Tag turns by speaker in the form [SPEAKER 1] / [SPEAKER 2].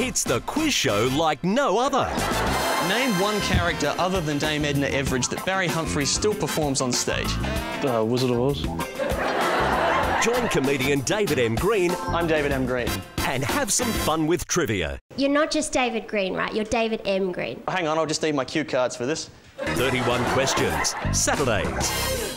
[SPEAKER 1] It's the quiz show like no other.
[SPEAKER 2] Name one character other than Dame Edna Everage that Barry Humphries still performs on stage.
[SPEAKER 3] Uh, Wizard of Oz.
[SPEAKER 1] Join comedian David M. Green
[SPEAKER 2] I'm David M. Green.
[SPEAKER 1] and have some fun with trivia.
[SPEAKER 4] You're not just David Green, right? You're David M. Green.
[SPEAKER 2] Hang on, I'll just need my cue cards for this.
[SPEAKER 1] 31 questions, Saturdays,